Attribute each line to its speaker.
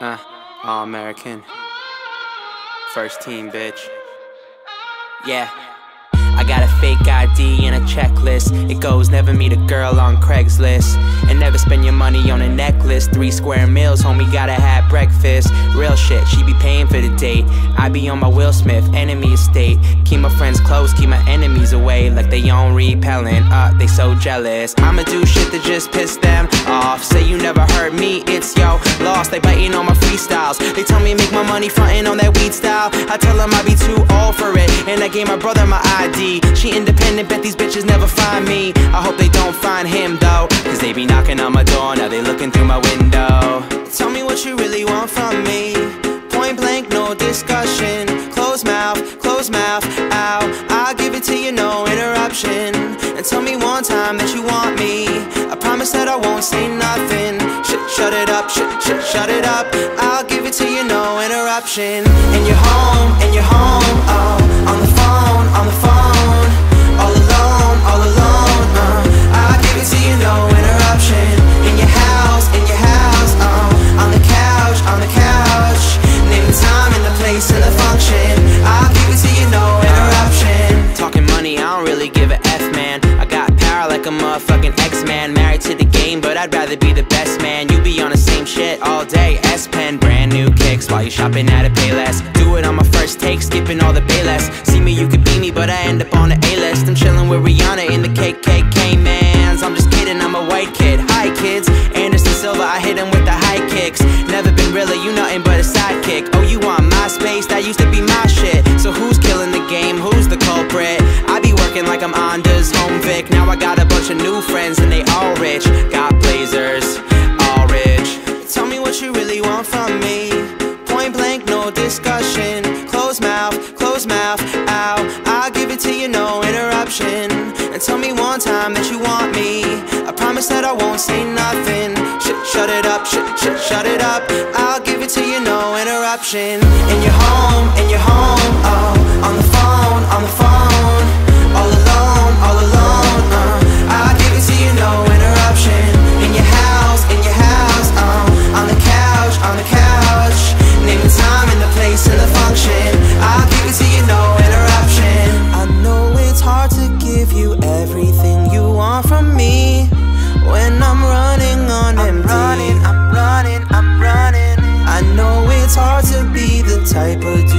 Speaker 1: Uh, all American. First team, bitch. Yeah. I got a fake ID checklist. It goes never meet a girl on Craigslist. And never spend your money on a necklace. Three square meals, homie, gotta have breakfast. Real shit, she be paying for the date. I be on my Will Smith, enemy estate. Keep my friends close, keep my enemies away. Like they on repellent, uh, they so jealous. I'ma do shit that just piss them off. Say you never heard me, it's yo, lost. They biting on my freestyles. They tell me make my money frontin' on that weed style. I tell them I be too old for it. Gave my brother my ID. She independent, bet these bitches never find me. I hope they don't find him though. Cause they be knocking on my door, now they looking through my window. Tell me what you really want from me. Point blank, no discussion. Close mouth, close mouth, ow. I'll give it to you, no interruption. And tell me one time that you want me. I promise that I won't say nothing. Shut, shut it up, shut, shut, shut it up. I'll give it to you, no interruption. And you're home, and you're home, oh. Man. I got power like a motherfucking X-Man. Married to the game, but I'd rather be the best man. You be on the same shit all day. ESPN, brand new kicks while you shopping at a Payless. Do it on my first take, skipping all the Payless. See me, you could be me, but I end up on the A-list. I'm chilling with Rihanna in the KKK mans. I'm just kidding, I'm a white kid. Hi kids, Anderson Silva, I hit him with the high kicks. Never been really, you nothing but a sidekick. Oh, you want my space? That used to be my shit. So who's killing the game? Who's got a bunch of new friends and they all rich. Got blazers, all rich. Tell me what you really want from me. Point blank, no discussion. Close mouth, close mouth, ow. I'll give it to you, no interruption. And tell me one time that you want me. I promise that I won't say nothing. Shut, shut it up, shut, shut, shut it up. I'll give it to you, no interruption. And you're home, type of